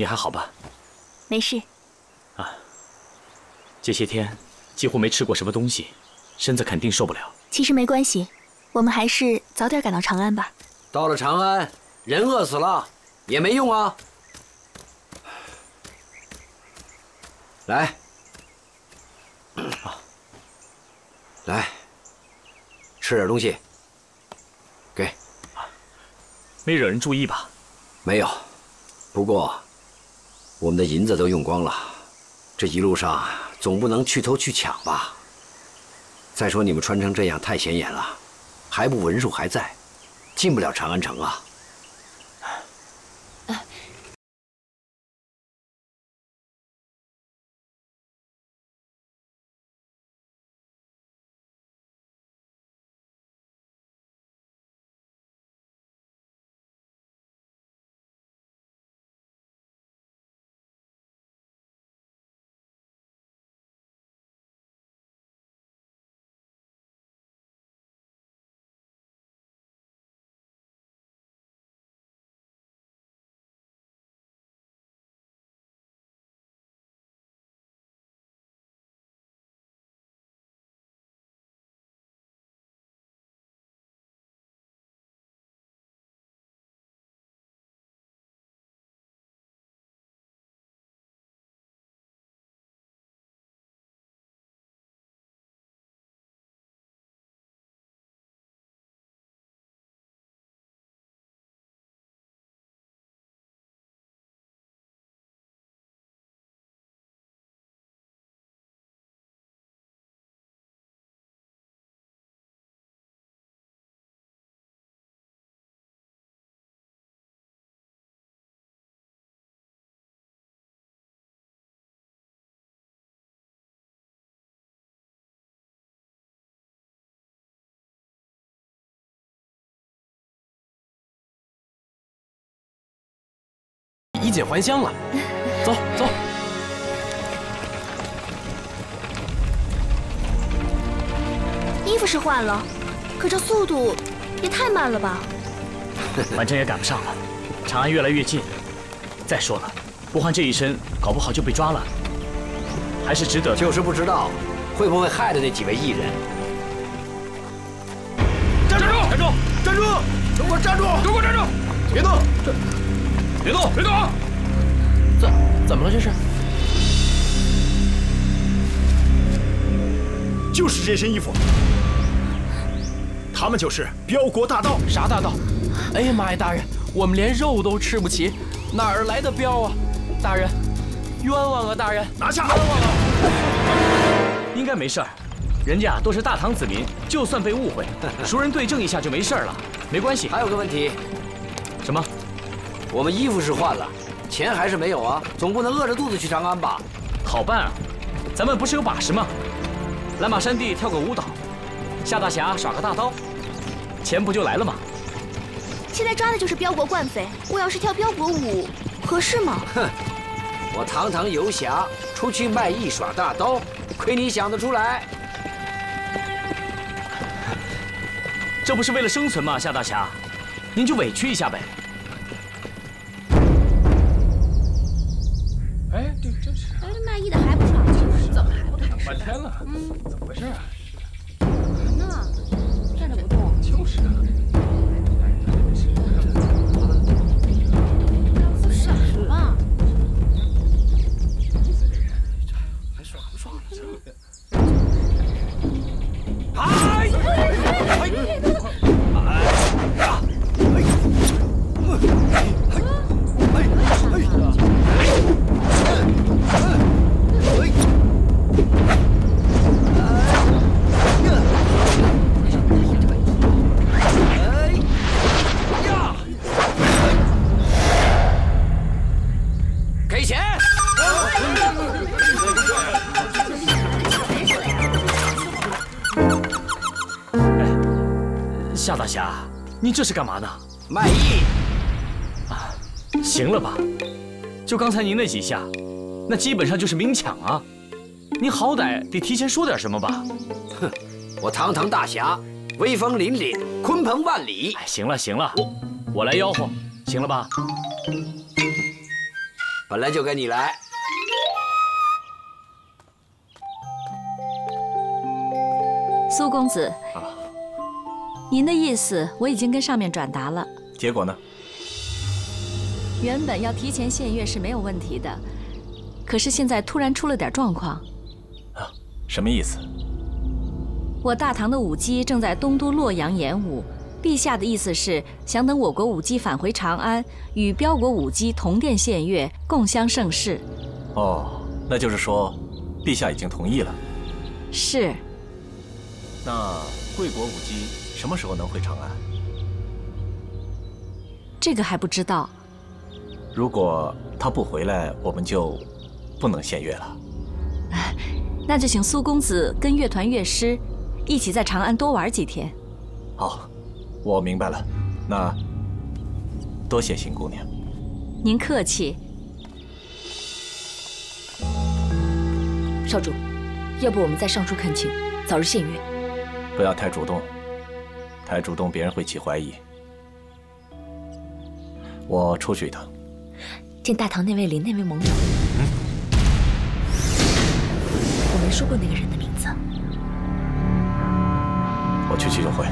你还好吧？没事。啊，这些天几乎没吃过什么东西，身子肯定受不了。其实没关系，我们还是早点赶到长安吧。到了长安，人饿死了也没用啊！来，来，吃点东西。给。没惹人注意吧？没有。不过，我们的银子都用光了，这一路上总不能去偷去抢吧？再说你们穿成这样太显眼了，还不文书还在，进不了长安城啊！衣锦还乡了，走走。衣服是换了，可这速度也太慢了吧？反正也赶不上了，长安越来越近。再说了，不换这一身，搞不好就被抓了，还是值得。就是不知道会不会害了那几位艺人。站住！站住！站住！给我站住！给我站住！别动！别动！别动！怎怎么了？这是？就是这身衣服，他们就是镖国大盗。啥大盗？哎呀妈呀！大人，我们连肉都吃不起，哪儿来的镖啊？大人，冤枉啊！大人，拿下！冤枉啊！应该没事儿，人家都是大唐子民，就算被误会，熟人对证一下就没事了，没关系。还有个问题，什么？我们衣服是换了，钱还是没有啊？总不能饿着肚子去长安吧？好办啊，咱们不是有把式吗？蓝马山地跳个舞蹈，夏大侠耍个大刀，钱不就来了吗？现在抓的就是镖国惯匪，我要是跳镖国舞，合适吗？哼，我堂堂游侠出去卖艺耍大刀，亏你想得出来。这不是为了生存吗？夏大侠，您就委屈一下呗。是。哎，这卖艺的还不少，怎么还不开始？半天了，嗯，怎么回事啊？这是干嘛呢？卖艺。啊行了吧？就刚才您那几下，那基本上就是明抢啊！您好歹得提前说点什么吧？哼，我堂堂大侠，威风凛凛，鲲鹏万里。哎，行了行了，我来吆喝，行了吧？本来就该你来。苏公子，您的意思我已经跟上面转达了。结果呢？原本要提前献月是没有问题的，可是现在突然出了点状况。啊，什么意思？我大唐的舞姬正在东都洛阳演武，陛下的意思是想等我国舞姬返回长安，与标国舞姬同殿献月，共襄盛世。哦，那就是说，陛下已经同意了。是。那贵国舞姬什么时候能回长安？这个还不知道。如果他不回来，我们就不能献乐了。那就请苏公子跟乐团乐师一起在长安多玩几天。好，我明白了。那多谢邢姑娘。您客气。少主，要不我们再上书恳请，早日献乐。不要太主动，太主动别人会起怀疑。我出去一趟，见大唐那位林那位盟友。嗯，我没说过那个人的名字。我去去就回。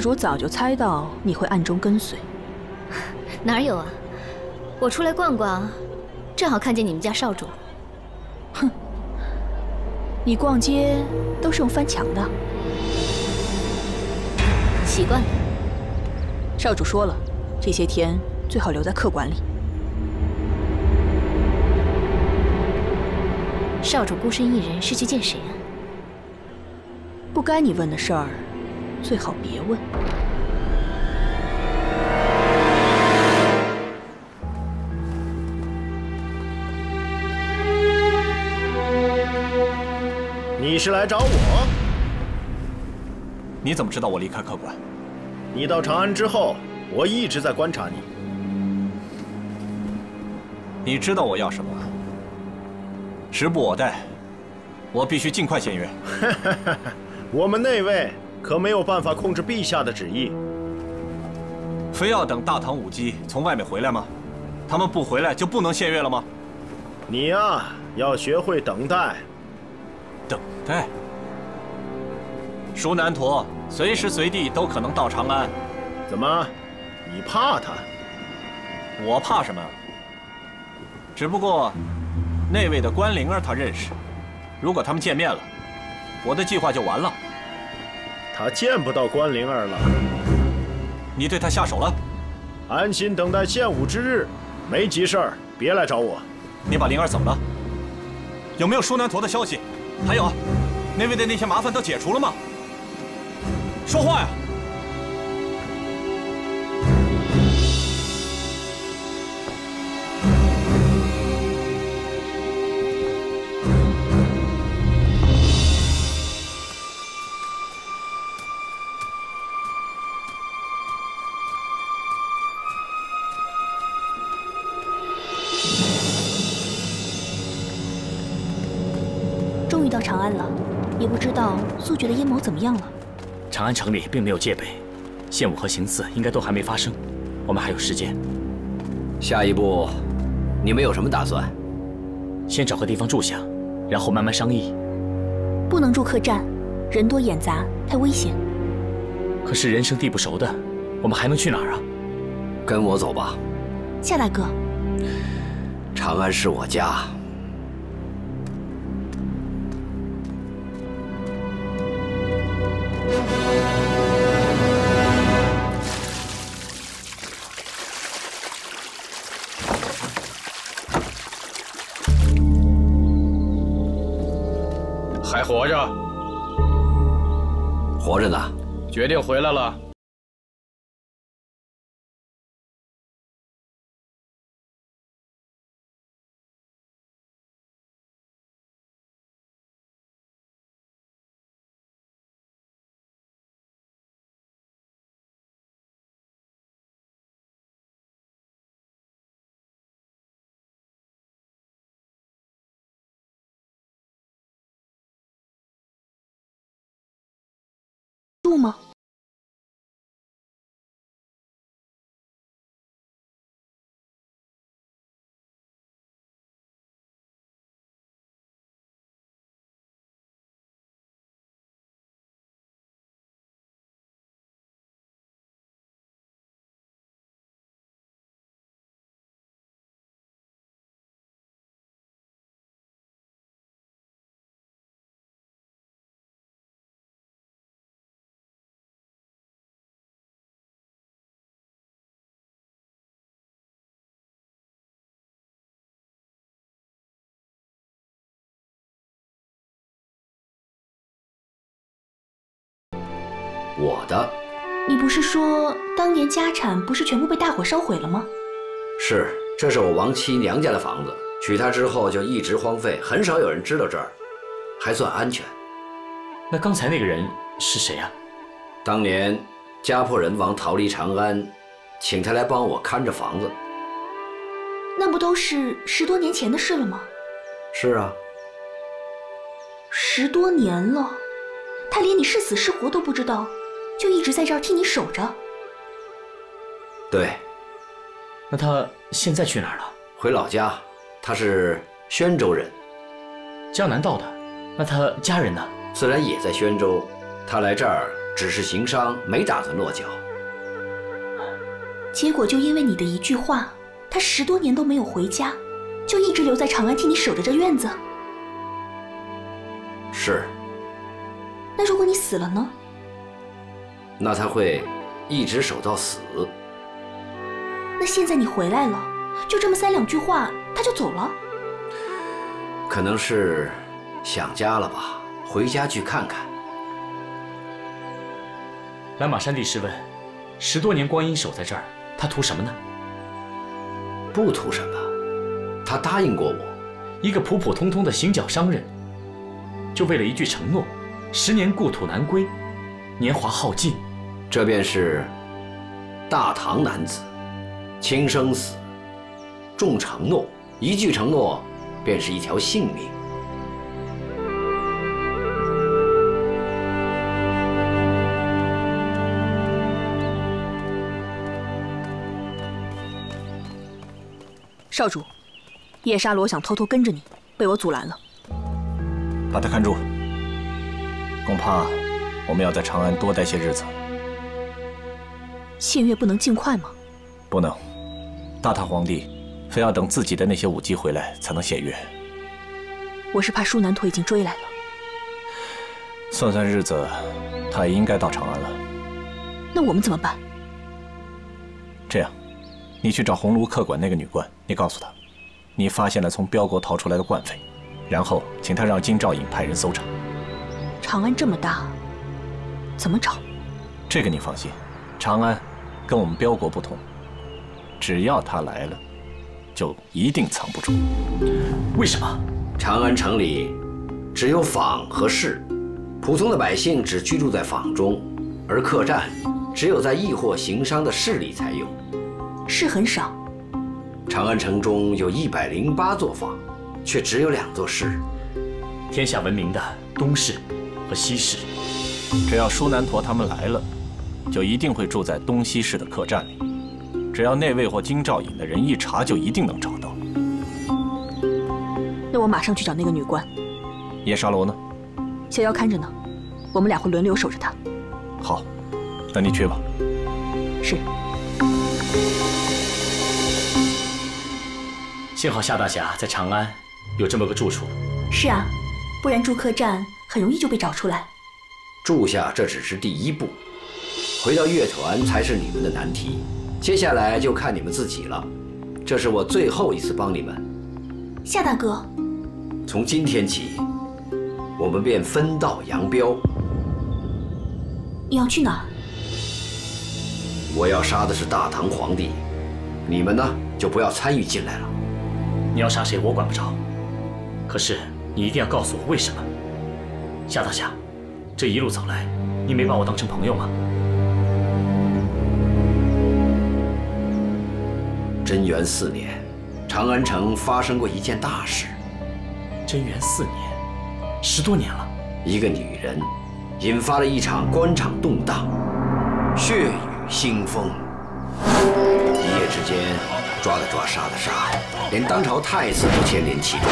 主早就猜到你会暗中跟随，哪有啊？我出来逛逛，正好看见你们家少主。哼，你逛街都是用翻墙的，习惯了。少主说了，这些天最好留在客馆里。少主孤身一人是去见谁啊？不该你问的事儿。最好别问。你是来找我？你怎么知道我离开客馆？你到长安之后，我一直在观察你。你知道我要什么？时不我待，我必须尽快签约。我们内卫。可没有办法控制陛下的旨意，非要等大唐武姬从外面回来吗？他们不回来就不能献乐了吗？你呀，要学会等待。等待。舒南陀随时随地都可能到长安，怎么？你怕他？我怕什么？只不过，那位的关灵儿他认识，如果他们见面了，我的计划就完了。他见不到关灵儿了。你对他下手了？安心等待献武之日，没急事儿，别来找我。你把灵儿怎么了？有没有舒南陀的消息？还有啊，那位的那些麻烦都解除了吗？说话呀！长安了，也不知道苏决的阴谋怎么样了。长安城里并没有戒备，献武和行刺应该都还没发生，我们还有时间。下一步，你们有什么打算？先找个地方住下，然后慢慢商议。不能住客栈，人多眼杂，太危险。可是人生地不熟的，我们还能去哪儿啊？跟我走吧，夏大哥。长安是我家。决定回来了。住吗？我的你不是说当年家产不是全部被大火烧毁了吗？是，这是我亡妻娘家的房子，娶她之后就一直荒废，很少有人知道这儿，还算安全。那刚才那个人是谁啊？当年家破人亡逃离长安，请他来帮我看着房子。那不都是十多年前的事了吗？是啊，十多年了，他连你是死是活都不知道，就一直在这儿替你守着。对，那他现在去哪儿了？回老家，他是宣州人，江南道的。那他家人呢？自然也在宣州。他来这儿只是行商，没打算落脚。结果就因为你的一句话，他十多年都没有回家，就一直留在长安替你守着这院子。是。那如果你死了呢？那他会一直守到死。那现在你回来了，就这么三两句话，他就走了？可能是想家了吧，回家去看看。蓝马山帝师问：“十多年光阴守在这儿，他图什么呢？”不图什么，他答应过我，一个普普通通的行脚商人，就为了一句承诺，十年故土难归，年华耗尽，这便是大唐男子，轻生死，重承诺，一句承诺，便是一条性命。少主，夜沙罗想偷偷跟着你，被我阻拦了。把他看住，恐怕我们要在长安多待些日子。献乐不能尽快吗？不能，大唐皇帝非要等自己的那些武姬回来才能献乐。我是怕舒南陀已经追来了。算算日子，他也应该到长安了。那我们怎么办？这样。你去找红炉客馆那个女官，你告诉她，你发现了从镖国逃出来的惯匪，然后请她让金兆尹派人搜查。长安这么大，怎么找？这个你放心，长安跟我们镖国不同，只要他来了，就一定藏不住。为什么？长安城里只有坊和市，普通的百姓只居住在坊中，而客栈只有在易货行商的市里才有。市很少。长安城中有一百零八座坊，却只有两座市。天下闻名的东市和西市，只要舒南陀他们来了，就一定会住在东西市的客栈里。只要内卫或京兆尹的人一查，就一定能找到。那我马上去找那个女官。叶沙罗呢？逍遥看着呢，我们俩会轮流守着她。好，那你去吧。是。幸好夏大侠在长安有这么个住处。是啊，不然住客栈很容易就被找出来。住下这只是第一步，回到乐团才是你们的难题。接下来就看你们自己了。这是我最后一次帮你们。夏大哥，从今天起，我们便分道扬镳。你要去哪儿？我要杀的是大唐皇帝，你们呢就不要参与进来了。你要杀谁，我管不着。可是你一定要告诉我为什么。夏大侠，这一路走来，你没把我当成朋友吗？贞元四年，长安城发生过一件大事。贞元四年，十多年了。一个女人，引发了一场官场动荡，血雨腥风。一夜之间，抓的抓，杀的杀，连当朝太子都牵连其中。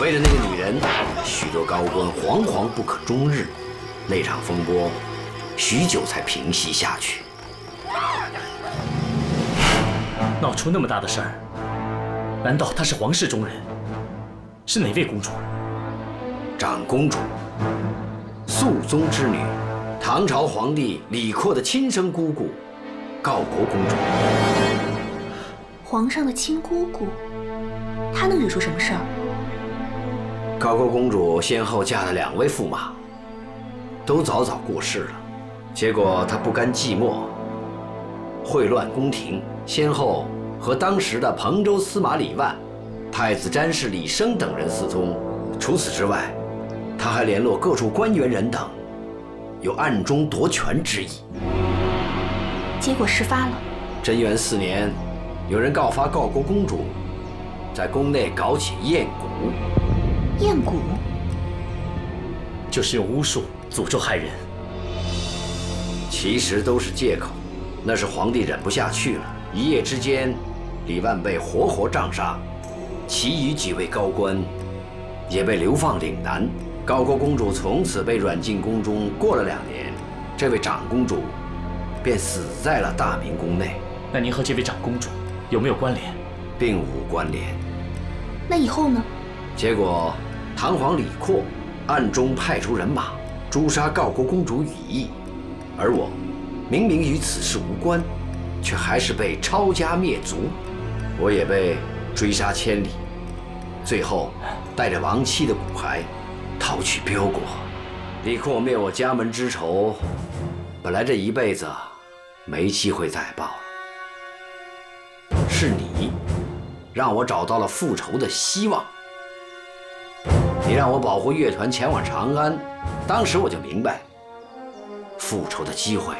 为了那个女人，许多高官惶惶不可终日。那场风波，许久才平息下去。闹出那么大的事儿，难道她是皇室中人？是哪位公主？长公主，肃宗之女，唐朝皇帝李阔的亲生姑姑，郜国公主。皇上的亲姑姑，她能惹出什么事儿？郜国公主先后嫁了两位驸马，都早早过世了。结果她不甘寂寞，秽乱宫廷，先后和当时的彭州司马李万、太子詹事李生等人私通。除此之外，他还联络各处官员人等，有暗中夺权之意。结果事发了。贞元四年，有人告发郜国公主在宫内搞起艳蛊。艳蛊，就是用巫术诅咒害人。其实都是借口，那是皇帝忍不下去了。一夜之间，李万被活活杖杀，其余几位高官也被流放岭南。郜国公主从此被软禁宫中。过了两年，这位长公主便死在了大明宫内。那您和这位长公主有没有关联？并无关联。那以后呢？结果，唐皇李阔暗中派出人马诛杀郜国公主羽翼，而我明明与此事无关，却还是被抄家灭族。我也被追杀千里，最后带着亡妻的骨骸逃去彪国。李阔灭我家门之仇，本来这一辈子没机会再报了。是你让我找到了复仇的希望。你让我保护乐团前往长安，当时我就明白，复仇的机会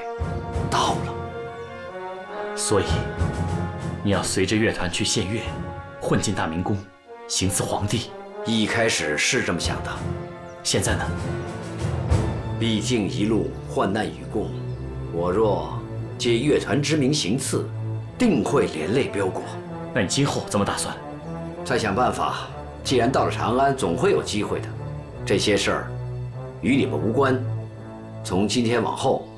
到了。所以，你要随着乐团去献乐，混进大明宫，行刺皇帝。一开始是这么想的，现在呢？毕竟一路患难与共，我若借乐团之名行刺，定会连累彪国。那你今后怎么打算？再想办法。既然到了长安，总会有机会的。这些事儿与你们无关，从今天往后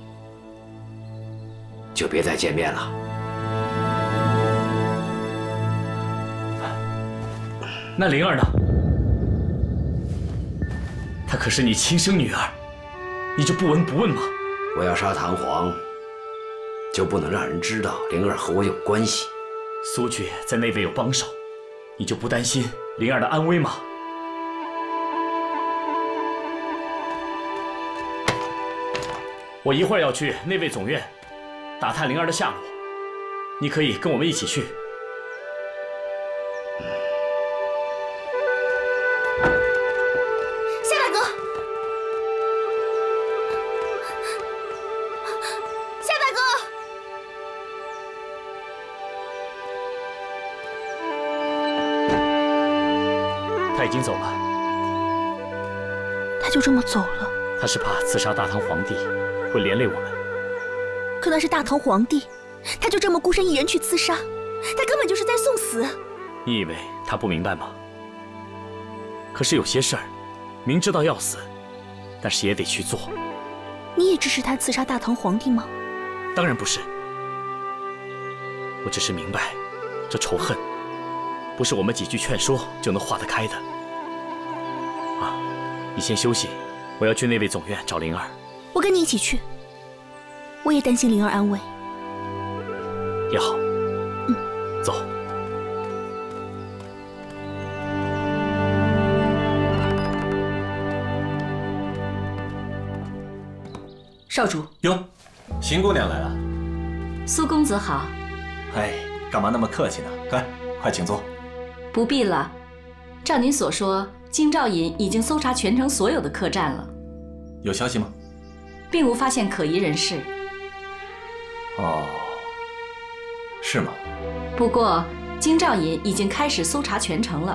就别再见面了。那灵儿呢？她可是你亲生女儿，你就不闻不问吗？我要杀唐皇，就不能让人知道灵儿和我有关系。苏爵在内卫有帮手，你就不担心？灵儿的安危吗？我一会儿要去内卫总院打探灵儿的下落，你可以跟我们一起去。这么走了。他是怕刺杀大唐皇帝会连累我们。可那是大唐皇帝，他就这么孤身一人去刺杀，他根本就是在送死。你以为他不明白吗？可是有些事儿，明知道要死，但是也得去做。你也支持他刺杀大唐皇帝吗？当然不是，我只是明白，这仇恨。不是我们几句劝说就能化得开的。啊，你先休息，我要去那位总院找灵儿。我跟你一起去，我也担心灵儿安危。也好，嗯，走。少主，哟，邢姑娘来了。苏公子好。哎，干嘛那么客气呢？来，快请坐。不必了，照您所说，京兆尹已经搜查全城所有的客栈了。有消息吗？并无发现可疑人士。哦，是吗？不过，京兆尹已经开始搜查全城了。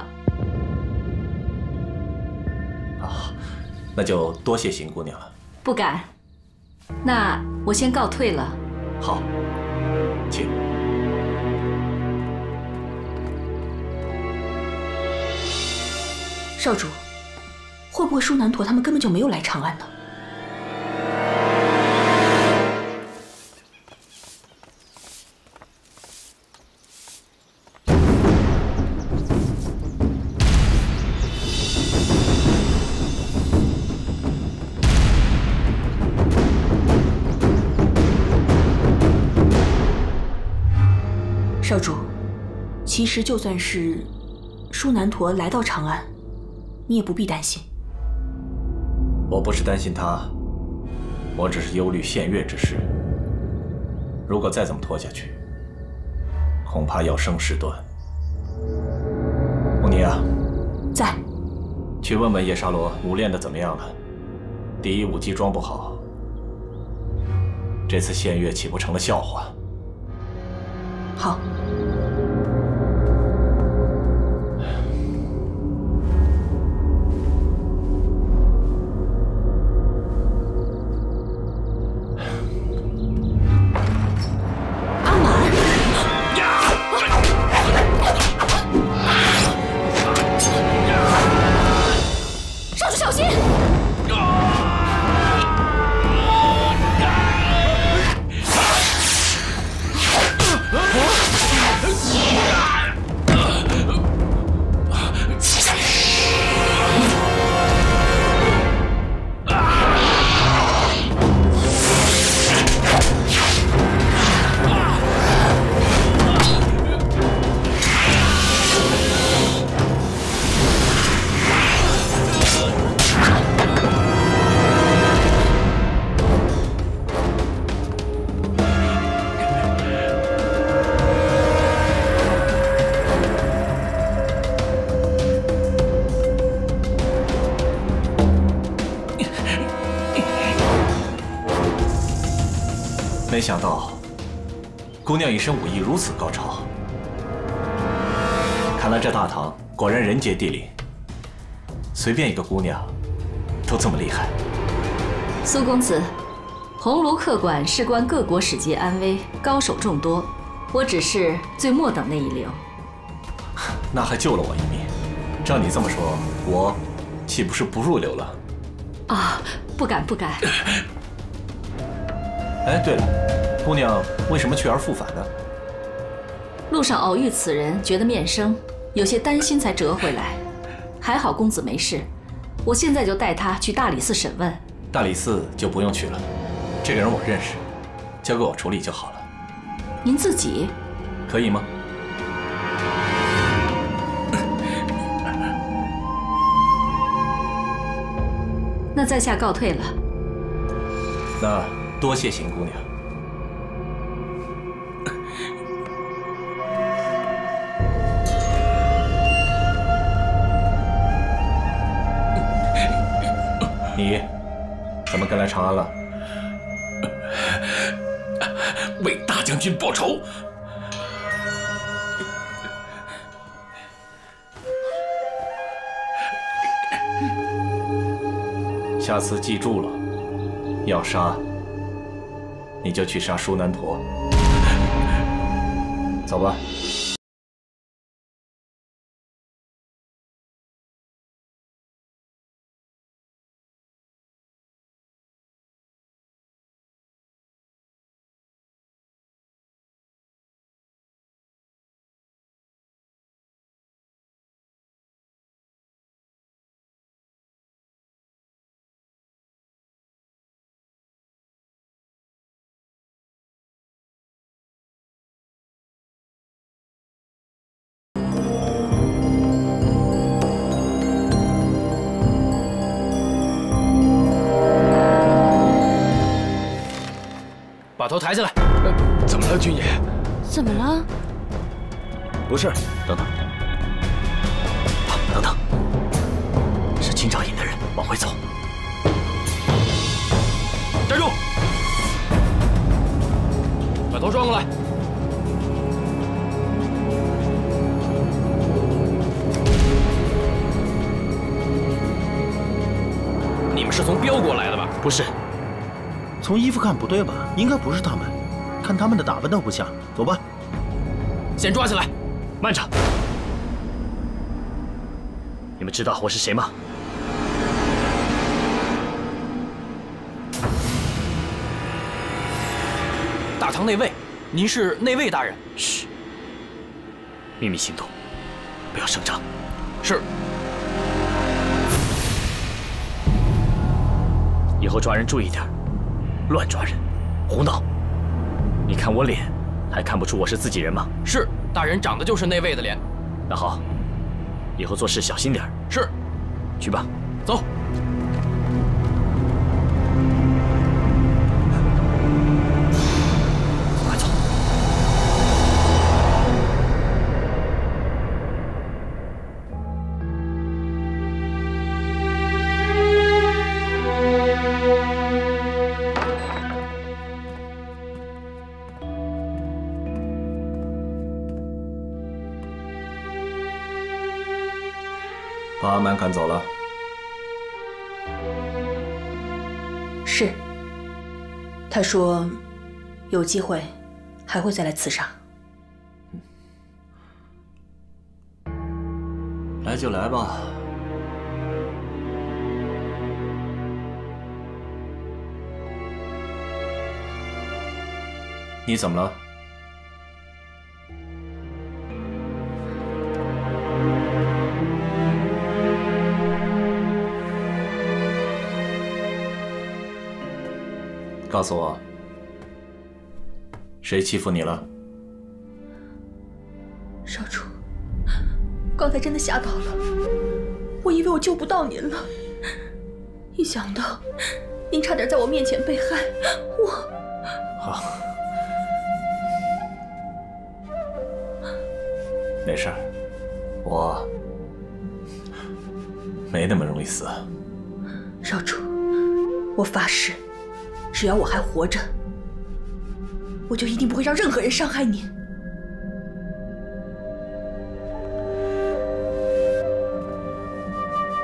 啊，那就多谢邢姑娘了。不敢。那我先告退了。好，请。少主，会不会舒南陀他们根本就没有来长安呢？少主，其实就算是舒南陀来到长安，你也不必担心。我不是担心他，我只是忧虑献月之事。如果再这么拖下去，恐怕要生事端。穆尼啊，在。去问问叶沙罗舞练的怎么样了。第一，舞姬装不好，这次献月岂不成了笑话？好。如此高超。看来这大唐果然人杰地灵，随便一个姑娘都这么厉害。苏公子，鸿胪客馆事关各国使节安危，高手众多，我只是最末等那一流。那还救了我一命。照你这么说，我岂不是不入流了？啊，不敢不敢。哎，对了，姑娘为什么去而复返呢？路上偶遇此人，觉得面生，有些担心，才折回来。还好公子没事，我现在就带他去大理寺审问。大理寺就不用去了，这个人我认识，交给我处理就好了。您自己可以吗？那在下告退了。那。多谢邢姑娘。你怎么跟来长安了？为大将军报仇。下次记住了，要杀。你就去杀舒南陀，走吧。把头抬起来！怎么了，军爷？怎么了？不是，等等，等等，是清照营的人，往回走。站住！把头转过来。你们是从彪国来的吧？不是，从衣服看不对吧？应该不是他们，看他们的打扮都不像。走吧，先抓起来。慢着，你们知道我是谁吗？大唐内卫，您是内卫大人。嘘，秘密行动，不要声张。是。以后抓人注意点，乱抓人，胡闹。你看我脸，还看不出我是自己人吗？是，大人长得就是那位的脸。那好，以后做事小心点。是，去吧，走。他说，有机会还会再来刺杀。来就来吧。你怎么了？告诉我，谁欺负你了？少主，刚才真的吓到了，我以为我救不到您了，一想到您差点在我面前被害，我……好，没事儿，我没那么容易死。少主，我发誓。只要我还活着，我就一定不会让任何人伤害你。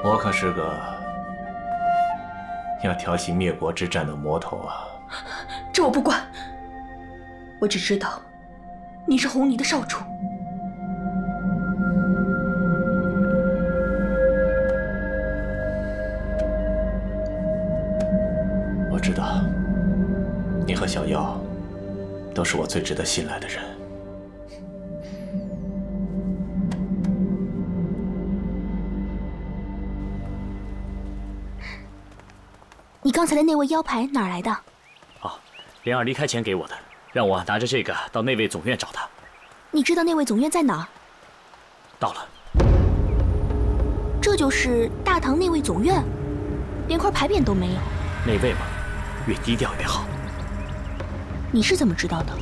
我可是个要挑起灭国之战的魔头啊！这我不管，我只知道你是红泥的少主。是我最值得信赖的人。你刚才的那位腰牌哪儿来的？哦，莲儿离开前给我的，让我拿着这个到内卫总院找他。你知道内卫总院在哪儿？到了。这就是大唐内卫总院，连块牌匾都没有。内卫嘛，越低调越好。你是怎么知道的？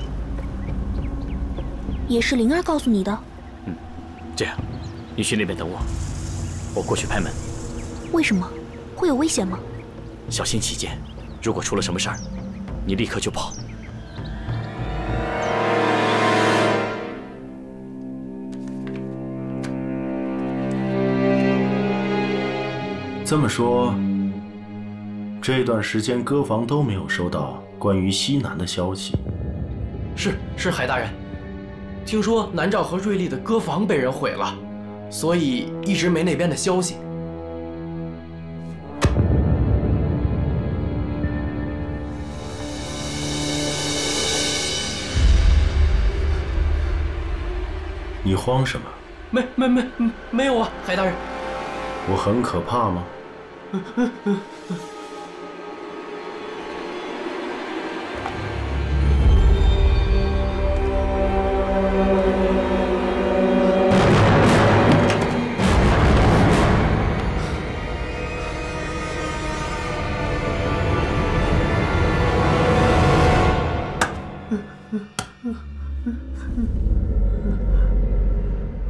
也是灵儿告诉你的。嗯，这样，你去那边等我，我过去拍门。为什么？会有危险吗？小心起见，如果出了什么事儿，你立刻就跑。这么说，这段时间歌房都没有收到。关于西南的消息，是是海大人，听说南诏和瑞丽的歌房被人毁了，所以一直没那边的消息。你慌什么？没没没没有啊，海大人。我很可怕吗？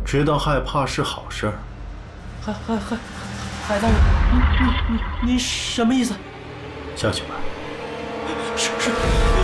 知道害怕是好事儿。海海海海大人，您您您您什么意思？下去吧。是是。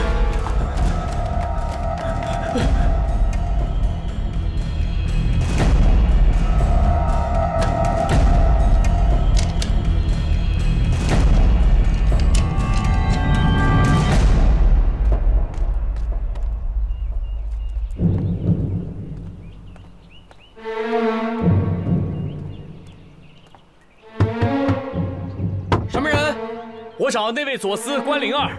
那位左司关灵儿。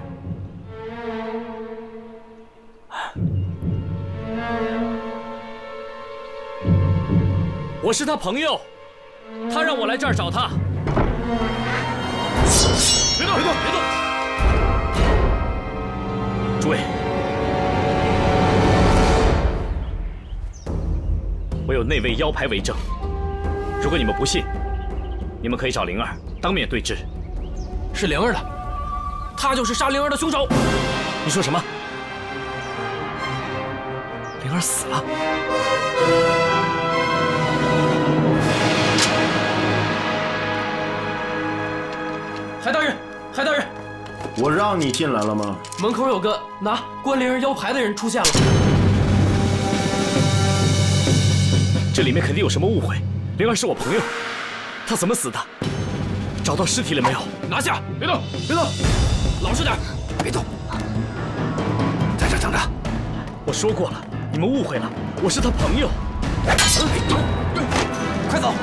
我是他朋友，他让我来这儿找他。别动！别动！别动！诸位，我有那位腰牌为证。如果你们不信，你们可以找灵儿当面对质。是灵儿的，他就是杀灵儿的凶手。你说什么？灵儿死了？海大人，海大人，我让你进来了吗？门口有个拿关灵儿腰牌的人出现了。这里面肯定有什么误会。灵儿是我朋友，她怎么死的？找到尸体了没有？拿下！别动！别动！老实点！别动！在这等着。我说过了，你们误会了，我是他朋友。快走！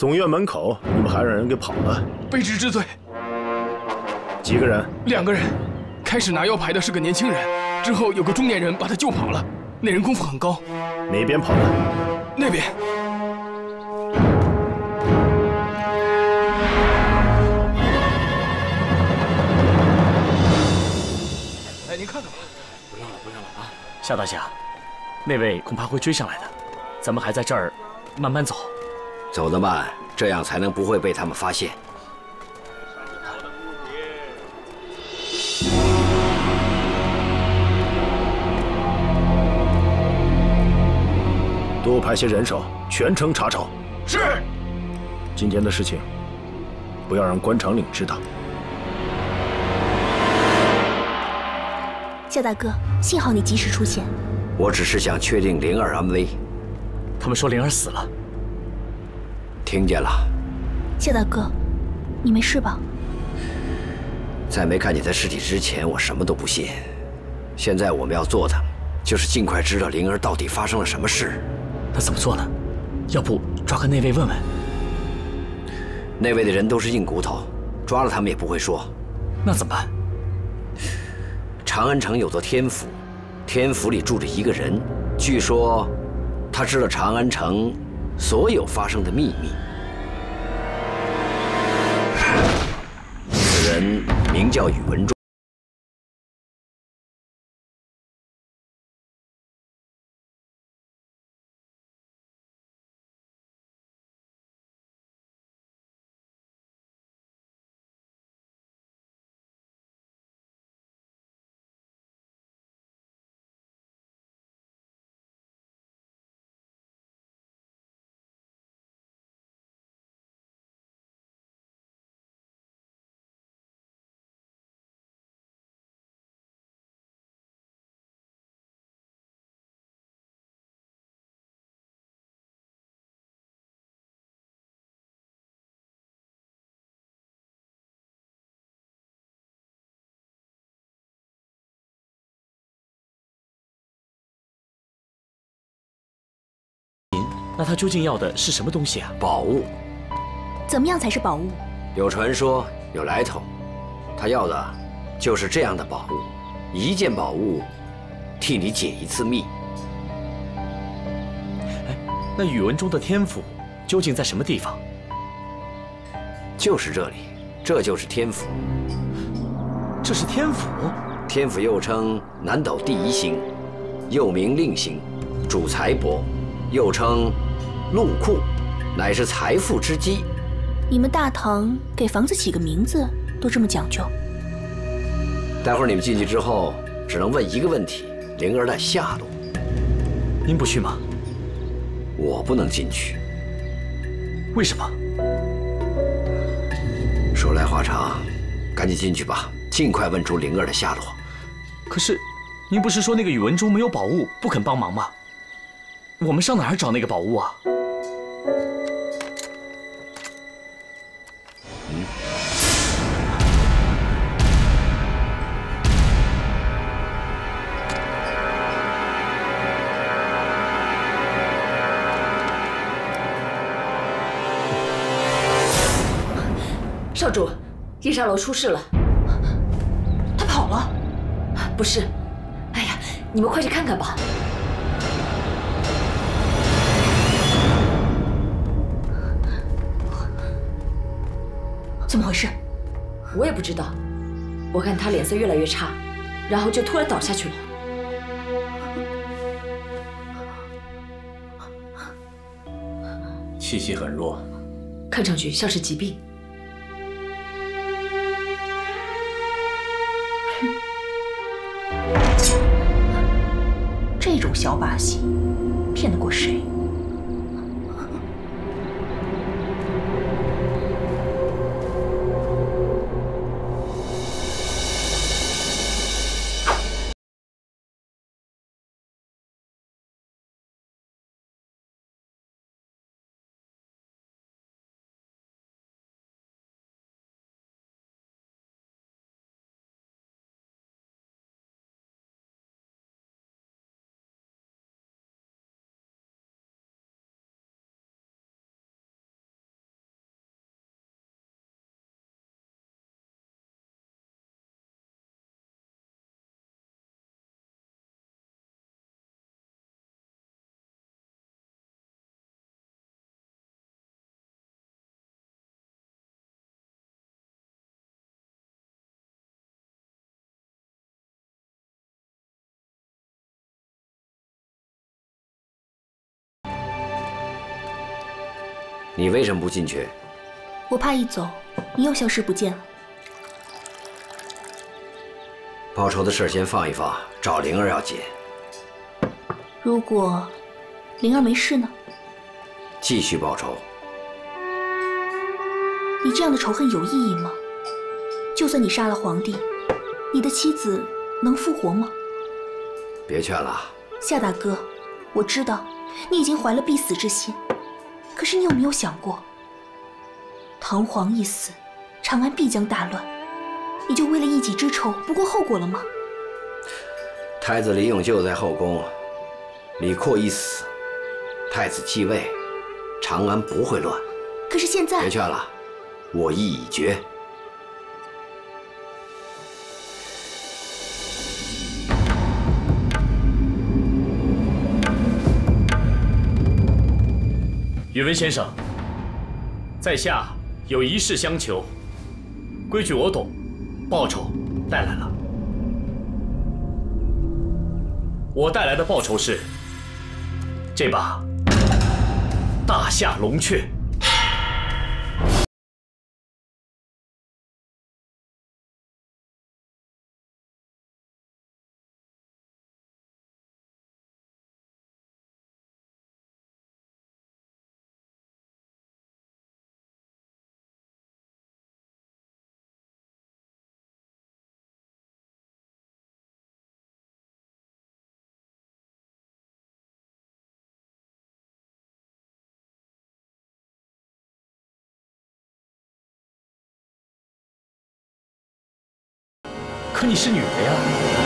总院门口你们还让人给跑了，卑职知罪。几个人？两个人。开始拿腰牌的是个年轻人，之后有个中年人把他救跑了。那人功夫很高。哪边跑的？那边。哎，您看看吧。不用了，不用了啊！夏大侠，那位恐怕会追上来的，咱们还在这儿慢慢走。走得慢，这样才能不会被他们发现。多派些人手，全城查找。是。今天的事情，不要让关长岭知道。夏大哥，幸好你及时出现。我只是想确定灵儿安危。他们说灵儿死了。听见了。谢大哥，你没事吧？在没看见他尸体之前，我什么都不信。现在我们要做的，就是尽快知道灵儿到底发生了什么事。那怎么做呢？要不抓个内卫问问？内卫的人都是硬骨头，抓了他们也不会说。那怎么办？长安城有座天府，天府里住着一个人，据说他知道长安城所有发生的秘密。此人名叫宇文忠。那他究竟要的是什么东西啊？宝物。怎么样才是宝物？有传说，有来头。他要的，就是这样的宝物，一件宝物，替你解一次密。哎，那宇文中的天府究竟在什么地方？就是这里，这就是天府。这是天府？天府又称南斗第一星，又名令星，主财帛，又称禄库，乃是财富之基。你们大唐给房子起个名字都这么讲究？待会儿你们进去之后，只能问一个问题：灵儿的下落。您不去吗？我不能进去。为什么？说来话长，赶紧进去吧，尽快问出灵儿的下落。可是，您不是说那个宇文中没有宝物，不肯帮忙吗？我们上哪儿找那个宝物啊？少主，夜煞楼出事了，他跑了？不是，哎呀，你们快去看看吧。么回事？我也不知道，我看他脸色越来越差，然后就突然倒下去了。气息很弱，看上去像是疾病。你为什么不进去？我怕一走，你又消失不见了。报仇的事先放一放，找灵儿要紧。如果灵儿没事呢？继续报仇。你这样的仇恨有意义吗？就算你杀了皇帝，你的妻子能复活吗？别劝了，夏大哥，我知道你已经怀了必死之心。可是你有没有想过，唐皇一死，长安必将大乱，你就为了一己之仇不顾后果了吗？太子李永就在后宫，李阔一死，太子继位，长安不会乱。可是现在，别劝了，我意已决。宇文先生，在下有一事相求。规矩我懂，报酬带来了。我带来的报酬是这把大夏龙雀。可你是女的呀。